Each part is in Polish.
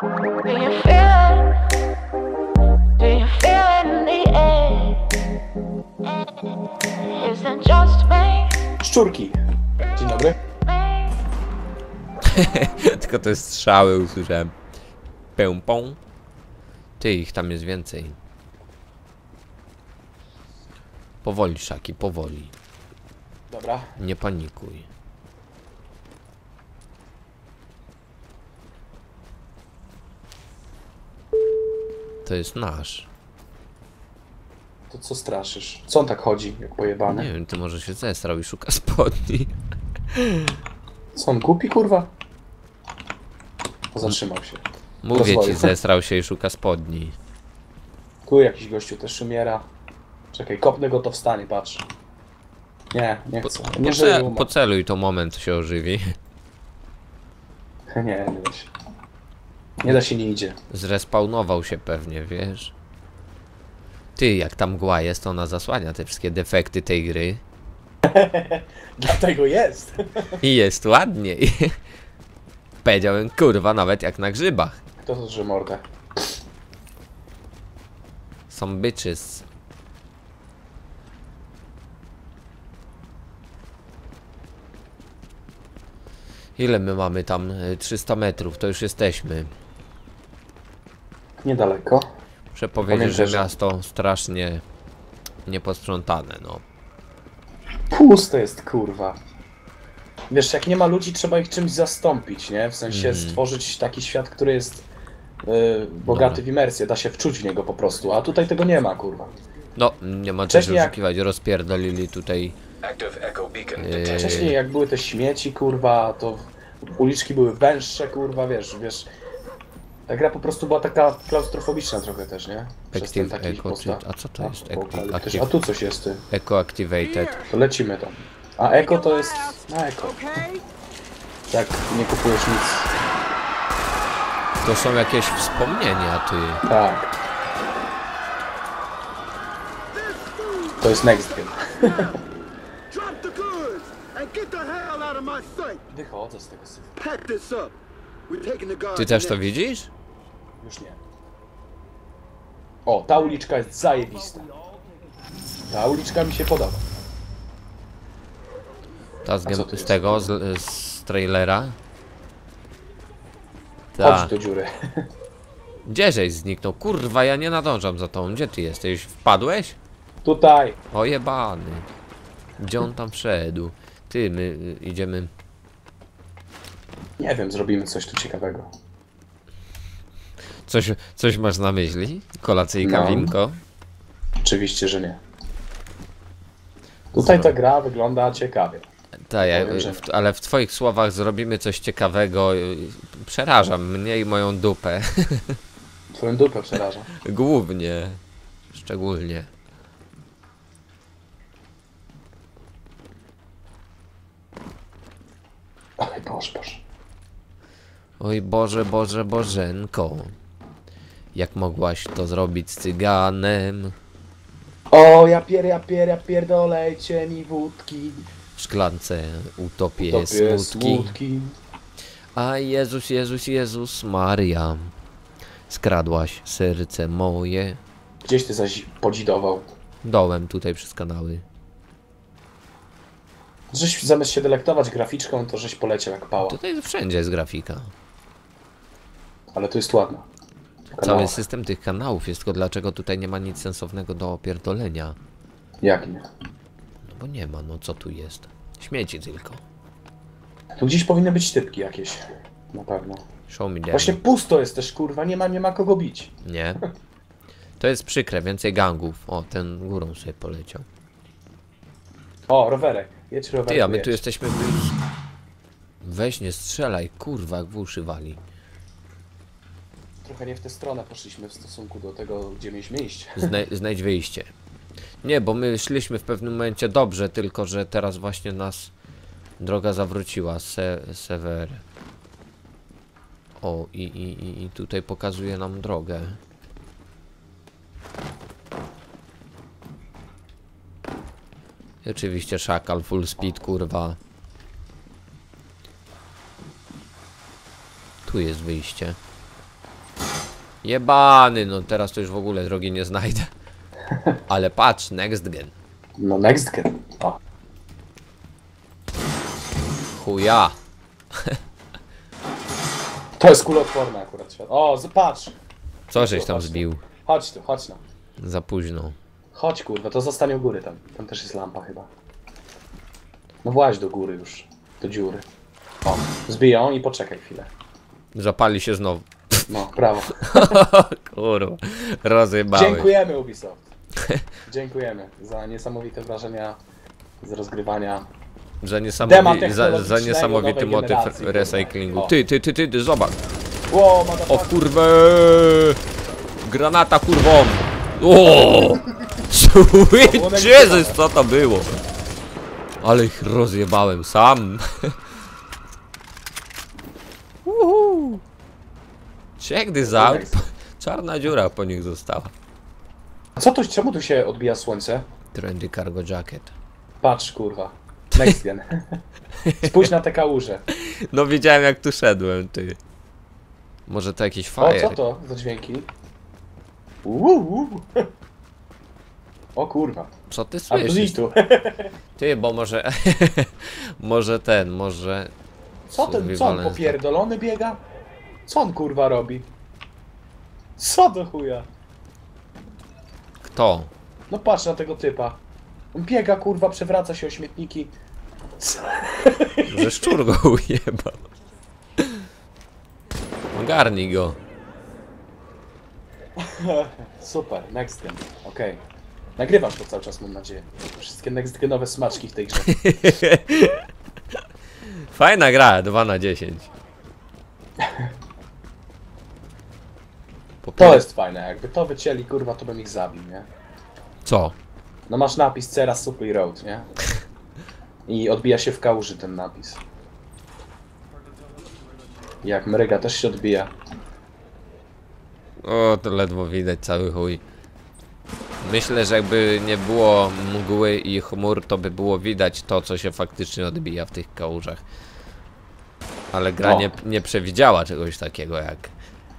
Do you feel it? Do you feel it in the air? Is it just me? Szczurki. Dzień dobry. Tylko te strzały usłyszałem. Pępą. Ty, ich tam jest więcej. Powoli, Szaki, powoli. Dobra. Nie panikuj. To jest nasz. To co straszysz? Co on tak chodzi, jak pojebany? Nie wiem, ty może się zestrał i szuka spodni. Co on kupi, kurwa? Zatrzymał się. Mówię ci, Rozwoju. zestrał się i szuka spodni. Tu jakiś gościu też umiera. Czekaj, kopnę go to wstanie, patrz. Nie, nie chcę. Nie żyje, Poce umarł. poceluj to moment się ożywi. Nie, nie da się. Nie da się, nie idzie. Zrespawnował się pewnie, wiesz? Ty, jak tam mgła jest, to ona zasłania te wszystkie defekty tej gry. Dlatego jest. I jest ładniej. Powiedziałem, kurwa, nawet jak na grzybach. Kto to drze mordę? Są bitches. Ile my mamy tam? Y, 300 metrów, to już jesteśmy. Niedaleko. Muszę powiedzieć, Pamiętaj, że miasto strasznie nieposprzątane, no. Pusto jest, kurwa. Wiesz, jak nie ma ludzi, trzeba ich czymś zastąpić, nie? W sensie Mhm. stworzyć taki świat, który jest y, bogaty Dobra. w imersję, da się wczuć w niego po prostu, a tutaj tego nie ma, kurwa. No, nie ma się jak- oszukiwać, rozpierdolili tutaj Yy. detected. Wcześniej jak były te śmieci, kurwa, to uliczki były węższe, kurwa, wiesz, wiesz. Ta gra po prostu była taka klaustrofobiczna trochę też, nie? Przez ten Active taki Echo, posta- czy- a co to A, jest bo- Active- Active- A tu coś jest, ty. Eco Activated. To lecimy tam. A Eko to jest na Eko. Jak nie kupujesz nic. To są jakieś wspomnienia, ty. Tak. To jest next game. Drop the goods and get the hell out of my sight. Wychodzę z tego syfu. Pack this up. We're taking the guards. Ty też to widzisz? Już nie. O, ta uliczka jest zajebista. Ta uliczka mi się podoba. Ta z, A co gem- to z jest? tego, z, z trailera? Chodź Ta. do dziury. Gdzieżeś zniknął? Kurwa, ja nie nadążam za tą. Gdzie ty jesteś? Wpadłeś? Tutaj. O jebany. Gdzie on tam wszedł? Ty, my y, idziemy... Nie wiem, zrobimy coś tu ciekawego. Coś, coś masz na myśli? Kolacyjka, No. winko? Oczywiście, że nie. Tutaj ta gra wygląda ciekawie. Tak, ja, ale w twoich słowach zrobimy coś ciekawego. Przerażam mnie i moją dupę. Twoją dupę przeraża. Głównie. Szczególnie. Oj, Boże, Boże. Oj Boże, Boże, Bożenko. Jak mogłaś to zrobić z cyganem? O, ja pier, ja pier, ja pierdolejcie mi wódki. W szklance utopię Topię smutki. smutki. A Jezus, Jezus, Jezus Maria. Skradłaś serce moje. Gdzieś ty zaś podzidował. Dołem tutaj przez kanały. Żeś zamiast się delektować graficzką, to żeś poleciał jak pała. Tutaj wszędzie jest grafika. Ale to jest ładna. Cały Kanała. system tych kanałów jest, tylko dlaczego tutaj nie ma nic sensownego do opierdolenia? Jak nie? No bo nie ma, no co tu jest? Śmieci tylko. Tu gdzieś powinny być typki jakieś. Na pewno. Show me them. Właśnie pusto jest też, kurwa, nie ma, nie ma kogo bić. Nie. To jest przykre, więcej gangów. O, ten górą sobie poleciał. O, rowerek. Jedź rowerek. Ty, a my tu jesteśmy... Weź nie strzelaj, kurwa, jak w uszy wali. Trochę nie w tę stronę poszliśmy w stosunku do tego, gdzie mieliśmy iść. Zna znajdź wyjście. Nie, bo my szliśmy w pewnym momencie dobrze, tylko że teraz właśnie nas droga zawróciła. Se sewer. O, i, i, i- tutaj pokazuje nam drogę. I oczywiście szakal, full speed, kurwa. Tu jest wyjście. Jebany, no teraz to już w ogóle drogi nie znajdę. Ale patrz, next gen. No next gen. O, Chuja. to jest kuloodporne akurat świat. O, patrz! Co żeś tam zbił? Chodź tu, chodź no. Za późno. Chodź kurwa, to zostanie u góry tam. Tam też jest lampa chyba. No właź do góry już. Do dziury. O, zbiją i poczekaj chwilę. Zapali się znowu. No, brawo. Kurwa, rozjebałeś. Dziękujemy Ubisoft. Dziękujemy za niesamowite wrażenia z rozgrywania. Za, niesamowi- za, za niesamowity motyw recyklingu. Ty, ty, ty, ty, ty, zobacz. Ło, O kurwę! Granata kurwą! O! Sweet Jesus, co to było? Ale ich rozjebałem sam. This out. Czarna dziura po nich została. A co to, czemu tu się odbija słońce? Trendy cargo jacket. Patrz kurwa. Next gen. Spójrz na te kałuże. No widziałem jak tu szedłem, ty. Może to jakiś O, fire. co to za dźwięki? Uuu. O kurwa. Co ty słyszysz? zitu. Ty, bo może... może ten, może... Co ten, co on popierdolony biega? Co on kurwa robi? Co do chuja? Kto? No patrz na tego typa. On biega kurwa, przewraca się o śmietniki. Że szczur go ujebał. Ogarnij go. Super, next gen. Okej. Nagrywasz to cały czas mam nadzieję. Wszystkie next genowe smaczki w tej grze. Fajna gra, 2 na 10. To pier- jest fajne, jakby to wycięli kurwa, to bym ich zabił, nie? Co? No masz napis Cera Supply Road, nie? I odbija się w kałuży ten napis. Jak mryga też się odbija. O, to ledwo widać cały chuj. Myślę, że jakby nie było mgły i chmur, to by było widać to, co się faktycznie odbija w tych kałużach. Ale gra No. nie, nie przewidziała czegoś takiego jak...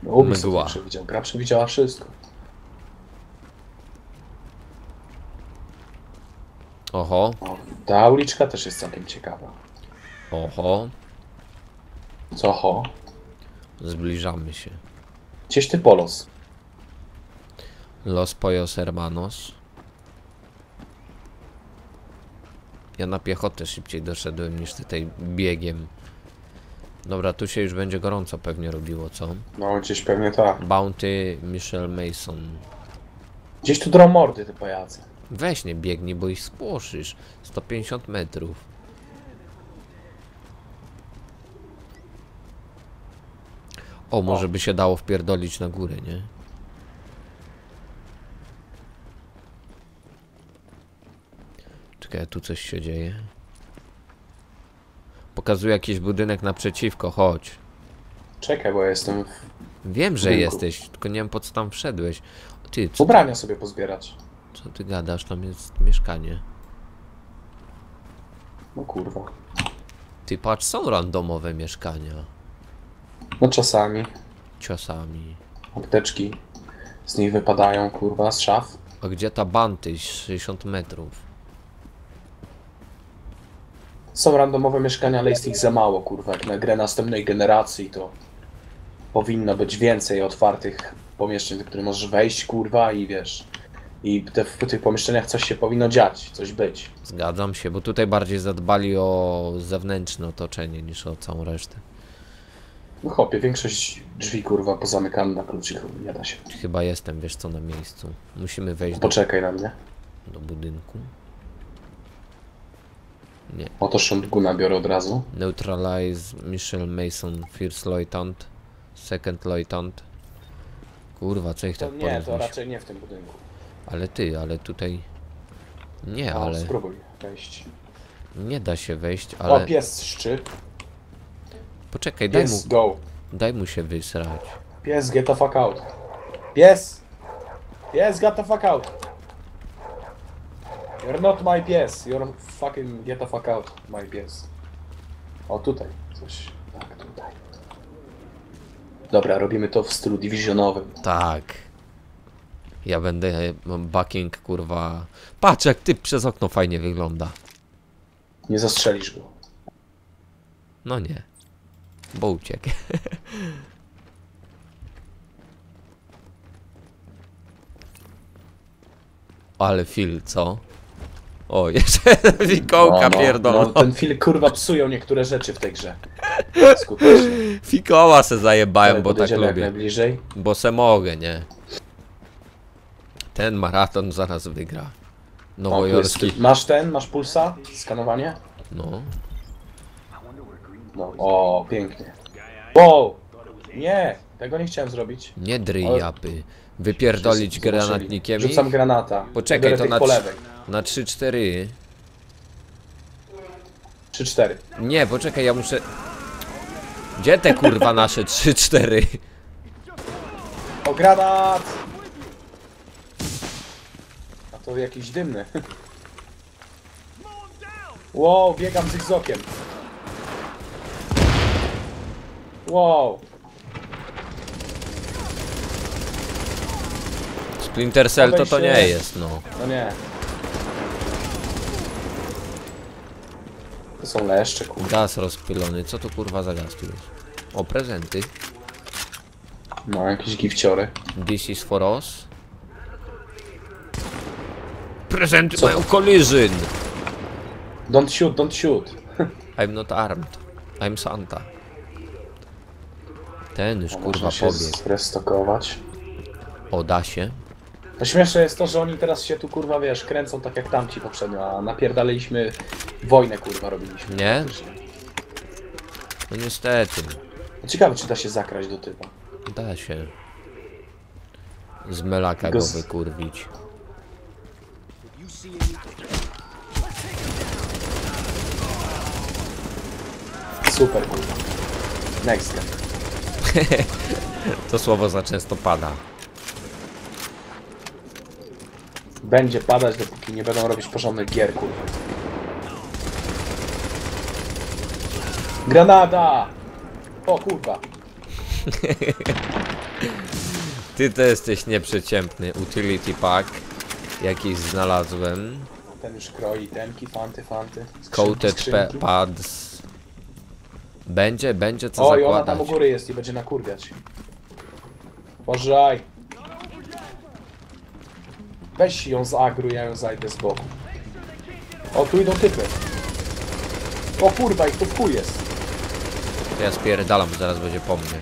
No, Ubisoft Mgła. przewidział. Gra przewidziała wszystko. Oho, O, ta uliczka też jest całkiem ciekawa. oho, Co ho? zbliżamy się. Gdzieś ty polos. Los Poyos Hermanos. Ja na piechotę szybciej doszedłem niż tutaj biegiem. Dobra, tu się już będzie gorąco pewnie robiło, co? No gdzieś pewnie tak. Bounty Michelle Mason. Gdzieś tu drą mordy te pajacy. Weź nie biegnij, bo ich spłoszysz. 150 metrów. O, może by się dało wpierdolić na górę, nie? Czekaj, tu coś się dzieje. Pokazuje jakiś budynek naprzeciwko, chodź. Czekaj, bo ja jestem w Wiem, że Budynku. jesteś, tylko nie wiem po co tam wszedłeś. Ty, co, ubrania sobie pozbierać. co ty gadasz? Tam jest mieszkanie. No kurwa. Ty patrz, są randomowe mieszkania. No czasami Ciosami. apteczki z nich wypadają, kurwa, z szaf. A gdzie ta banty? 60 metrów. Są randomowe mieszkania, ale jest ich za mało, kurwa. Jak na grę następnej generacji, to powinno być więcej otwartych pomieszczeń, do których możesz wejść, kurwa, i wiesz. I te, w tych pomieszczeniach coś się powinno dziać, coś być. Zgadzam się, bo tutaj bardziej zadbali o zewnętrzne otoczenie niż o całą resztę. No chłopie, większość drzwi, kurwa, pozamykane na kluczyk, nie da się. Chyba jestem, wiesz co, na miejscu. Musimy wejść do, Poczekaj na mnie. do budynku. Nie. Oto shotguna biorę od razu. Neutralize Michelle Mason, First Lieutenant, Second Lieutenant. Kurwa, co ich To tak nie, to raczej nie w tym budynku. Ale ty, ale tutaj... Nie, No, ale spróbuj wejść. nie da się wejść, O, ale... pies szczy. Poczekaj, daj mu, Pies, go. daj mu się wysrać. Pies, get the fuck out. Pies! Pies, get the fuck out. You're not my pies. You're fucking get the fuck out, my pies. O, tutaj coś. Tak, tutaj. Dobra, robimy to w stylu divisionowym. Tak. Ja będę, mam backing, kurwa. Patrz jak typ przez okno fajnie wygląda. Nie zastrzelisz go. No nie. Bo uciekł. Ale fil, co? O, jeszcze fikołka pierdolona. no, ten film kurwa psują niektóre rzeczy w tej grze. Skutecznie. Fikoła se zajebałem, Ale bo tak podejdziemy jak lubię. najbliżej. Bo se mogę, nie? Ten maraton zaraz wygra. O, tu jest, Nowojorski. masz ten, masz pulsa? Skanowanie? No. No, o, pięknie. Wow! Nie, tego nie chciałem zrobić. Nie dryj japy. Wypierdolić granatnikiem. Rzucam granata. Poczekaj, to na, po trz- lewej. Na 3-4. 3-4. Nie, poczekaj, ja muszę... Gdzie te kurwa nasze 3-4? O, granat! A to jakiś dymny. Wow, biegam zygzokiem. Wow. Splinter Cell to to nie jest, no. No nie. To są leszcze, kurwa. Gaz rozpylony, co to kurwa za gaz tu jest? O, prezenty. No, jakieś gifciory. This is for us. Prezenty Co mają collision. Don't shoot, don't shoot. I'm not armed. I'm Santa. Ten już kurwa Można się pobiegł. zrestokować. O, da się. No śmieszne jest to, że oni teraz się tu kurwa, wiesz, kręcą tak jak tamci poprzednio, a napierdaliśmy wojnę kurwa robiliśmy. Nie? No niestety. No Ciekawe, czy da się zakraść do typa. Da się. Z melaka Go go z- wykurwić. Super kurwa. Next. To słowo za często pada. Będzie padać, dopóki nie będą robić porządnych gier, kurwa. Granada! O kurwa. Ty to jesteś nieprzeciętny. Utility pack. Jakiś znalazłem. Ten już kroi temki, fanty, fanty. Skrzynki, Coated skrzynki. pads. Będzie, będzie co O, i ona tam zakładać. u góry jest i będzie nakurwiać. Uważaj. Weź ją z agru, ja ją zajdę z boku. O, tu idą typy. O kurwa, ich tu w chuj jest. To Ja spierdalam, bo zaraz będzie po mnie.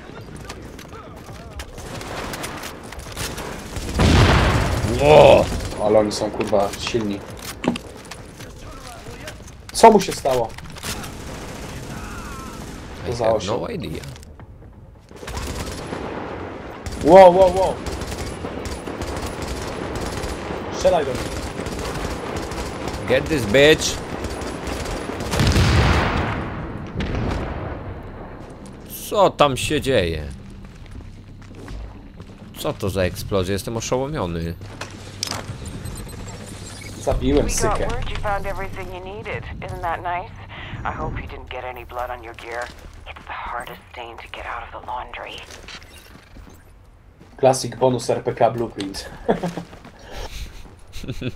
Ło! Ale oni są kurwa silni. Co mu się stało? I za have osiem. no idea. Wow, wow, wow. Strzelaj do mnie. Get this bitch! Co tam się dzieje? Co to za eksplozja? Jestem oszołomiony. Zabiłem sykę. I hope you didn't get any blood on your gear. It's the hardest stain to get out of the laundry. Classic bonus RPK Blueprint.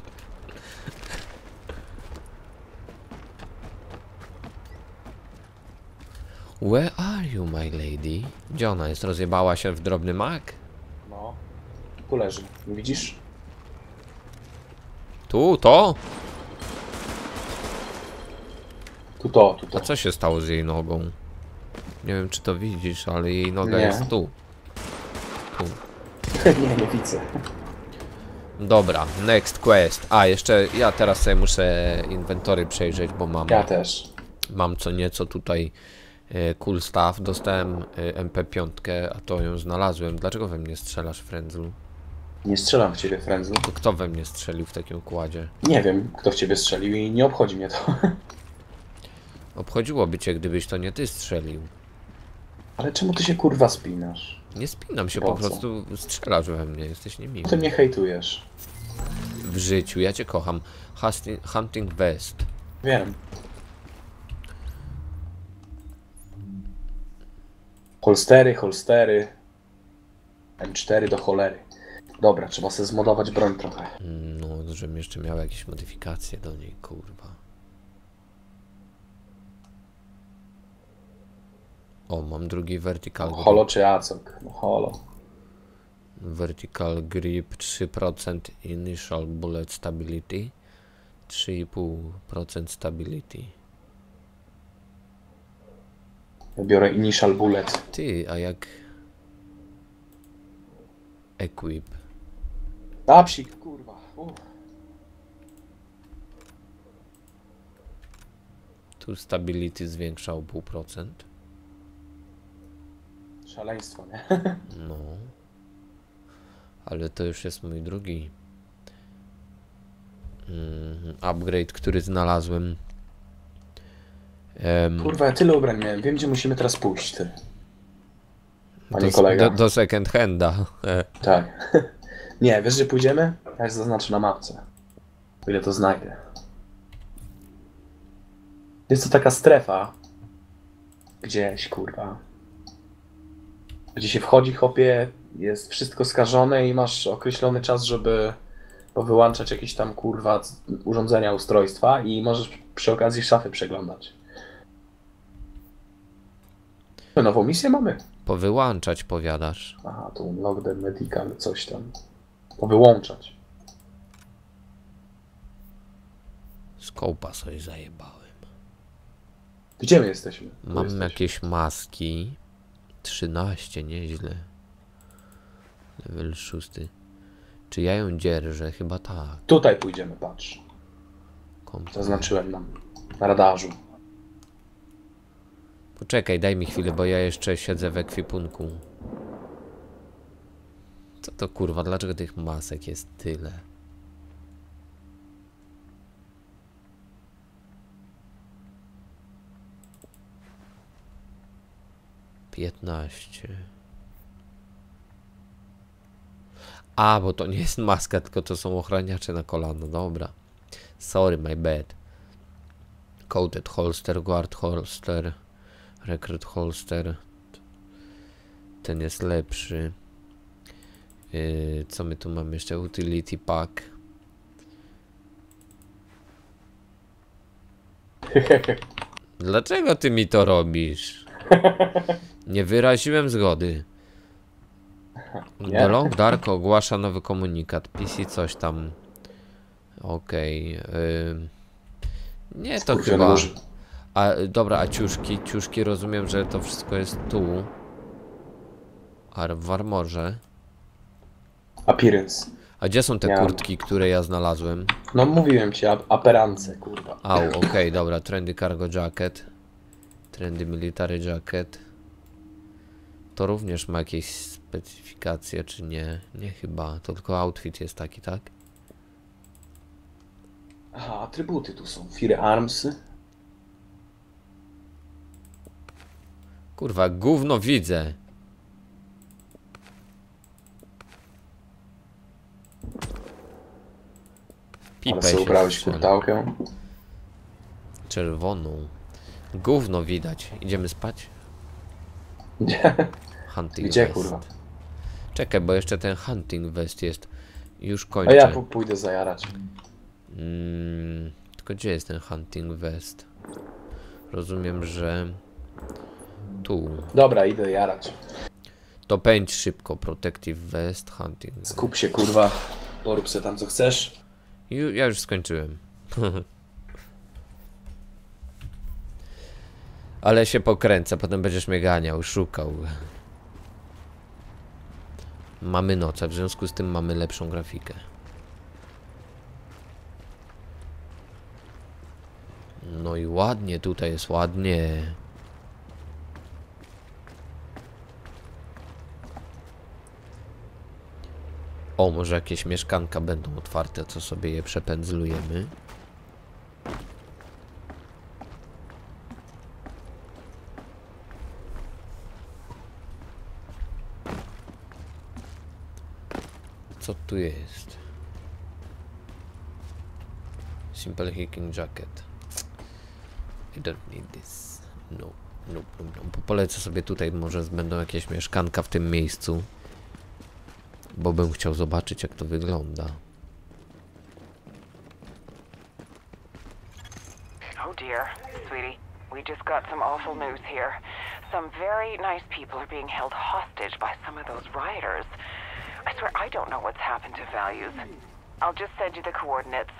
Where are you, my lady? Gdzie ona jest? Rozjebała się w drobny mak? No. Tu leży. Widzisz? Tu, to? Tu to, tu A to. co się stało z jej nogą? Nie wiem, czy to widzisz, ale jej noga Nie. jest tu. nie, nie widzę. Dobra, next quest. A, jeszcze ja teraz sobie muszę inwentory przejrzeć, bo mam, Ja też. mam co nieco tutaj e, cool stuff. Dostałem e, MP5, a to ją znalazłem. Dlaczego we mnie strzelasz, Frędzlu? Nie strzelam w ciebie, Frędzu. To kto we mnie strzelił w takim układzie? Nie wiem, kto w ciebie strzelił i nie obchodzi mnie to. Obchodziłoby cię, gdybyś to nie ty strzelił. Ale czemu ty się kurwa spinasz? Nie spinam się, Po po prostu strzelasz we mnie, jesteś niemiły. Ty mnie hejtujesz. W życiu, ja cię kocham. Husting, hunting West. Wiem. Holstery, holstery. M4 do cholery. Dobra, trzeba sobie zmodować broń trochę. No, żebym jeszcze miał jakieś modyfikacje do niej, kurwa. O, mam drugi vertical grip. Holo czy Acok? No holo. Vertical grip 3% initial bullet stability. 3,5% stability. Ja biorę initial bullet. Ty, a jak... Equip. A psik, kurwa. Uff. Tu stability zwiększa o pół procent. Szaleństwo, nie? No. Ale to już jest mój drugi mm, upgrade, który znalazłem. Em, Kurwa, ja tyle ubrań miałem. Wiem, gdzie musimy teraz pójść, ty. Panie do, kolega. do, do second handa. Tak. Nie, wiesz, gdzie pójdziemy? Ja już zaznaczę na mapce. O ile to znajdę. Jest to taka strefa. Gdzieś, kurwa. Gdzie się wchodzi, chopie, jest wszystko skażone i masz określony czas, żeby powyłączać jakieś tam, kurwa, urządzenia, ustrojstwa i możesz przy okazji szafy przeglądać. Nową misję mamy. powyłączać, powiadasz. Aha, tu log the medical, coś tam. Powyłączać. Skołpa sobie zajebałem. Gdzie my jesteśmy? Tu Mam jesteśmy. jakieś maski. 13, nieźle. Level 6. Czy ja ją dzierżę? Chyba tak. Tutaj pójdziemy, patrz. Komputer. Zaznaczyłem nam na radarzu. Poczekaj, daj mi chwilę, bo ja jeszcze siedzę w ekwipunku. Co to kurwa, dlaczego tych masek jest tyle? Piętnaście. A, bo to nie jest maska, tylko to są ochraniacze na kolano. Dobra. Sorry, my bad. Coated holster, guard holster. Recruit holster. Ten jest lepszy. Yy, co my tu mamy jeszcze? Utility pack. Dlaczego ty mi to robisz? Nie wyraziłem zgody. The Long Dark ogłasza nowy komunikat. PC coś tam. Okej. ym. Nie, to chyba. A dobra, a ciuszki? Ciuszki rozumiem, że to wszystko jest tu. A w armorze. Appearance. A gdzie są te Ja- kurtki, które ja znalazłem? No mówiłem ci, ap- aperance, kurwa. Au, okej, dobra. Trendy cargo jacket. Trendy military jacket. To również ma jakieś specyfikacje, czy nie? Nie chyba. To tylko outfit jest taki, tak? Aha, atrybuty tu są. Firearmsy. Kurwa, gówno widzę. Pipę Ale ubrałeś kurtałkę. Czerwoną. Gówno widać. Idziemy spać? Gdzie? Hunting Gdzie, vest. kurwa? Czekaj, bo jeszcze ten hunting vest jest. Już A kończę. ja pu- pójdę zajarać. Mm, tylko gdzie jest ten hunting vest? Rozumiem, że tu. Dobra, idę jarać. To pędź szybko. Protective vest, hunting vest. Skup się, kurwa. Porób tam co chcesz. Ju, ja już skończyłem. Ale się pokręcę, potem będziesz mnie ganiał, szukał. Mamy noce, w związku z tym mamy lepszą grafikę. No i ładnie, tutaj jest ładnie. O, może jakieś mieszkanka będą otwarte, co sobie je przepędzlujemy. Co tu jest? Simple hiking jacket. I don't need this. No, no, no, no. Po- Polecę sobie tutaj, może będą jakieś mieszkanka w tym miejscu. Bo bym chciał zobaczyć jak to wygląda. Oh dear, sweetie. We just got some awful news here. Some very nice people are being held hostage by some of those rioters. I swear I don't know what's happened to values. I'll just send you the coordinates.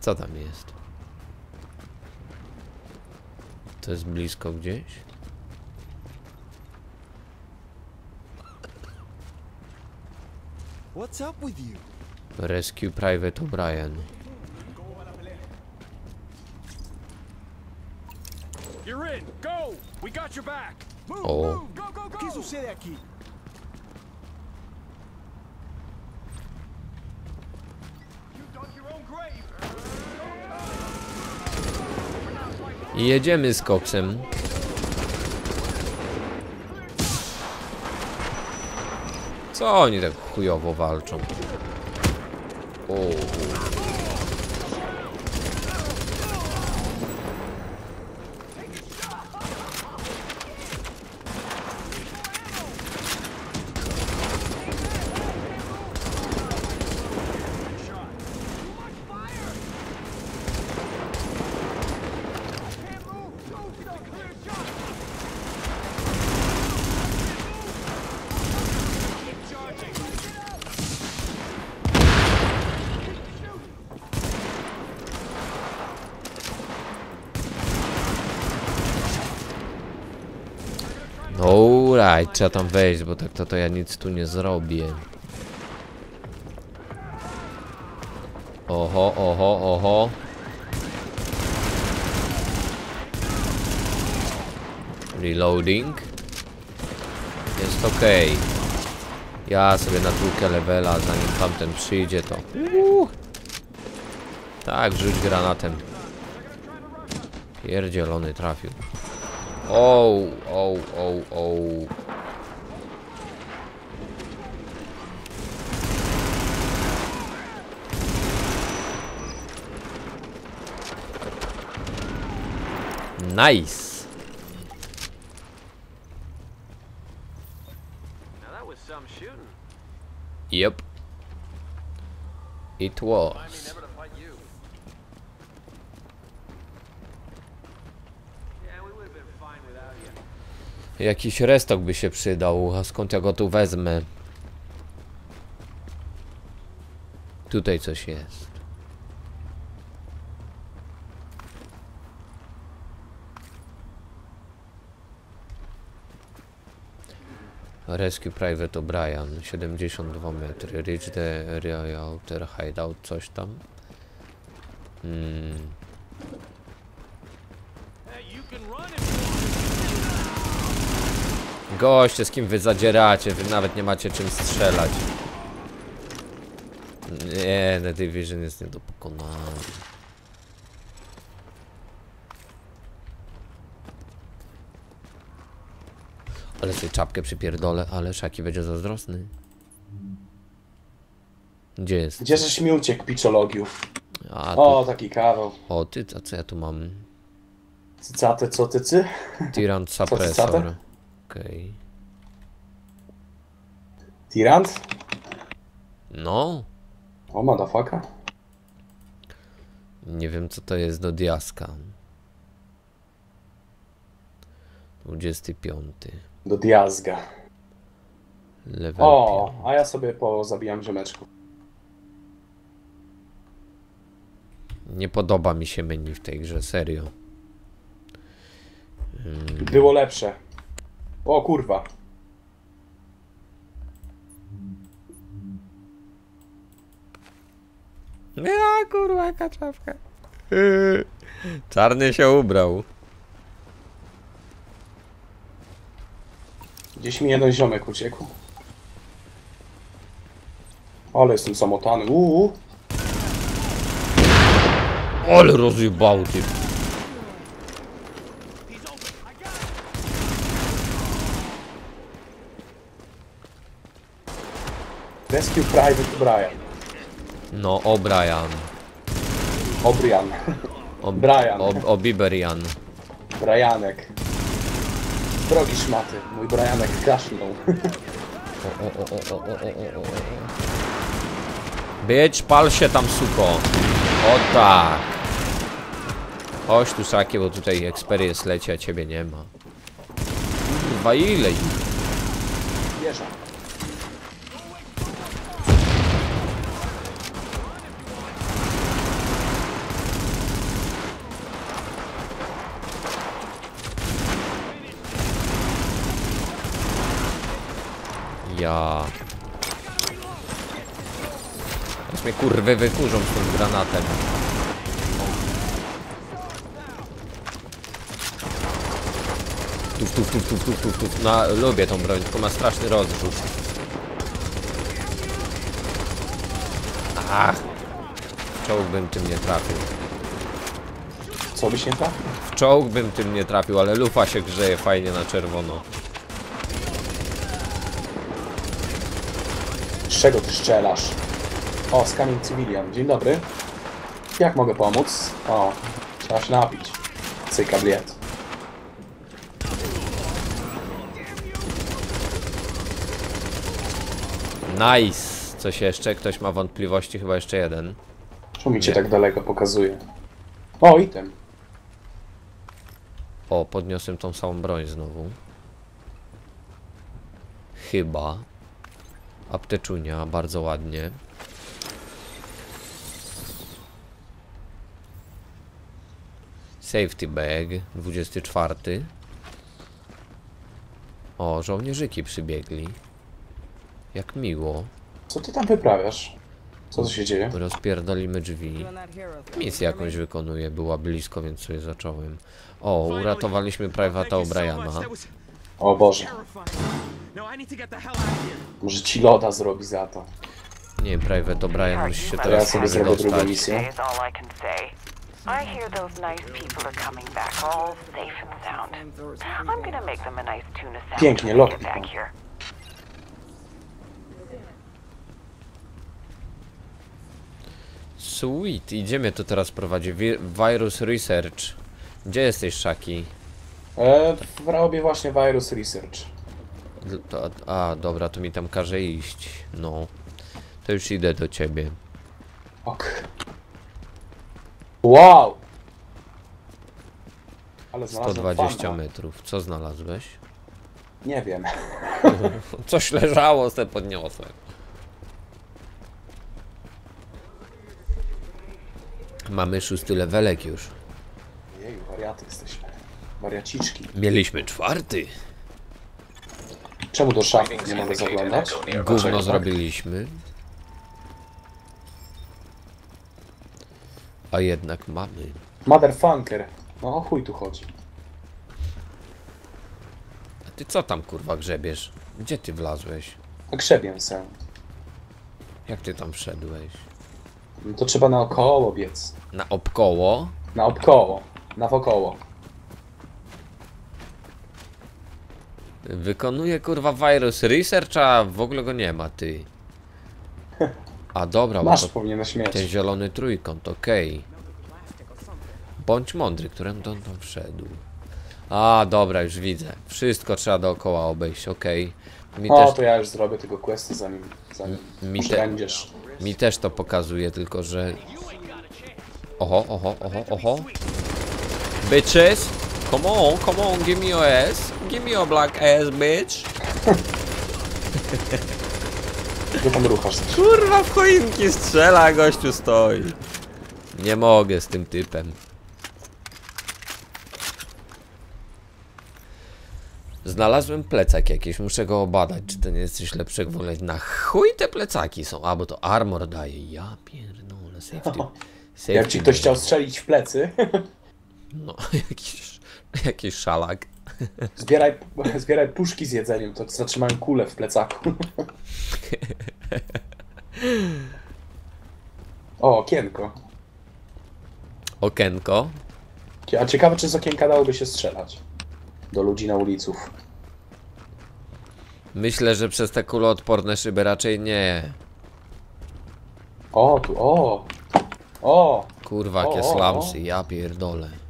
Co tam jest? To jest blisko gdzieś? What's up with you? Rescue Private O'Brien. You're in. Go. We got your back. Move, Oh. move! Go, go, go! ¿Qué sucede grave. I jedziemy z koksem. Co oni tak chujowo walczą? O. Alright, trzeba tam wejść, bo tak to, to ja nic tu nie zrobię. Oho, oho, oho. Reloading. Jest ok. Ja sobie na trójkę levela, zanim tamten przyjdzie, to... Tak, rzuć granatem. Pierdzielony trafił. O, o, o, o. Nice. Now that was some shooting. Yep. It was. Never to fight you. Yeah, we would have been fine without you. Jakiś restok by się przydał, a skąd ja go tu wezmę? Tutaj coś jest. Rescue Private O'Brien, 72 metry, Reach the Area Outer Hideout, coś tam. Hmm. Goście, z kim wy zadzieracie, wy nawet nie macie czym strzelać. Nie, The Division jest nie do pokonania. Ale sobie czapkę przypierdolę, ale Szaki będzie zazdrosny. Gdzie jest? Gdzie żeś mi uciekł? A, tu, O, taki kawał. o ty, a co ja tu mam? Cycaty, co tycy? Tyrant cycate? Suppressor. Okej. Tirant? No, O, motherfucker. Nie wiem co to jest do diaska. 25. Do Diazga. Level O, pięć. a ja sobie pozabijam ziomeczku. Nie podoba mi się menu w tej grze, serio. Mm, Było lepsze. O kurwa. Ja kurwa, jaka czapka. Czarny się ubrał. Gdzieś mi jeden ziomek uciekł. Ale jestem samotany. Uuu. Ale rozjebał ty. Rescue Private Brian. No, O'Brien. O'Brien. O, Brian. O, O'Biberian. Brianek. Drogi szmaty, mój Brianek kaszlnął. O. Być, pal się tam, suko. O tak. Chodź tu, Sakie, bo tutaj Experience leci, a ciebie nie ma. Kurwa, ile? Wieża. Ja. Teraz mnie kurwy wykurzą z tym granatem. Tuf, tuf, tuf, tuf, tuf, tuf, tuf. No, lubię tą broń, tylko ma straszny rozrzut. Ach. Czołg bym tym nie trafił. Co byś nie trafił? W czołg bym tym nie trafił, ale lufa się grzeje fajnie na czerwono. Czego ty strzelasz? O, scanning civilian. Dzień dobry. Jak mogę pomóc? O, trzeba się napić. Cyka bliet. Nice! Coś jeszcze? Ktoś ma wątpliwości? Chyba jeszcze jeden. Czemu mi cię Nie. tak daleko pokazuje? O, item. O, podniosłem tą samą broń znowu. Chyba. Apteczunia, bardzo ładnie. Safety bag, 24. O, żołnierzyki przybiegli. Jak miło. Co ty tam wyprawiasz? Co tu się dzieje? Rozpierdolimy drzwi. Misję jakąś wykonuję, była blisko, więc sobie zacząłem. O, uratowaliśmy privata O'Briana. O Boże, może ci loda zrobi za to. Nie, Private O'Brien musi się Ja teraz sobie sobie zrobię drugą misję. I hear those nice people are coming back, all safe and sound. I'm gonna make them a nice tuna sandwich Pięknie, get back here. Sweet, idziemy to teraz prowadzi. Wi- Virus Research. Gdzie jesteś, Szaki? E, robię właśnie Virus Research. To, a, dobra, to mi tam każe iść. No. To już idę do ciebie. Ok. Wow! Ale znalazłem 120 fana. metrów. Co znalazłeś? Nie wiem. Coś leżało, se podniosłem. Mamy szósty levelek już. Jej, wariaty jesteśmy. Wariaciczki. Mieliśmy czwarty. Czemu do szafy nie mogę zaglądać? Gówno zrobiliśmy. A jednak mamy. Motherfunker. No o chuj tu chodzi. A ty co tam kurwa grzebiesz? Gdzie ty wlazłeś? A grzebię se. Jak ty tam wszedłeś? No to trzeba naokoło biec. Na obkoło? Na obkoło. Na wokoło. Wykonuje kurwa virus research, a w ogóle go nie ma, ty. A dobra, bo Masz to powinieneś mieć. ten zielony trójkąt, okej. Bądź mądry, którym on tam wszedł. A, dobra, już widzę. Wszystko trzeba dookoła obejść, okej. Mi, O, też, to ja już zrobię tego questu zanim, zanim mi, te, mi też to pokazuje, tylko że... Oho, oho, oho, oho. Bitches! Come on, come on, give me your ass. Give me your black ass, bitch. Gdzie tam ruchasz? Kurwa, w choinki strzela, gościu stoi. Nie mogę z tym typem. Znalazłem plecak jakiś, muszę go obadać, czy to nie jest coś lepszego w ogóle. Na chuj te plecaki są, a bo to armor daje. Ja pierdolę, safety. safety Jak ci ktoś chciał strzelić w plecy, No, jakiś, jakiś szalak. zbieraj, zbieraj puszki z jedzeniem, to zatrzymają kulę w plecaku. O, okienko. Okienko. A ciekawe, czy z okienka dałoby się strzelać. Do ludzi na uliców. Myślę, że przez te kuloodporne szyby raczej nie. O, tu, o! O! Kurwa, jakie slamsy, ja pierdolę.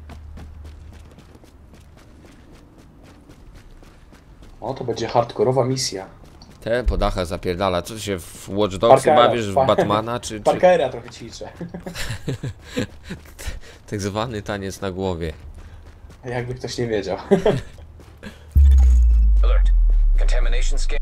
O, to będzie hardkorowa misja. Te po dachach zapierdala. Co ty się w Watch Parkera, bawisz, w Batmana, czy, czy Parkera trochę ćwiczę. tak zwany taniec na głowie? Jakby ktoś nie wiedział. Alert. Contamination scan.